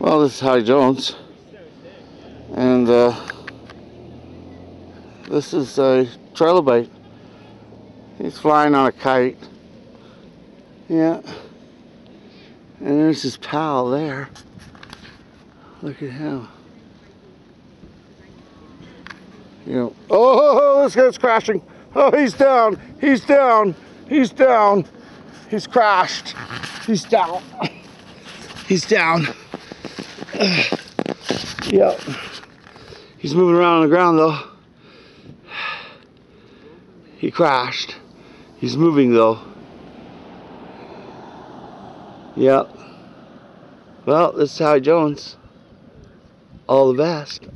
Well, this is Howie Jones. And uh, this is a trilobite. He's flying on a kite. Yeah. And there's his pal there. Look at him. You know, oh, this guy's crashing. Oh, he's down. He's down. He's down. He's crashed. He's down. He's down. Yep. He's moving around on the ground though. He crashed. He's moving though. Yep. Well, this is Howie Jones. All the best.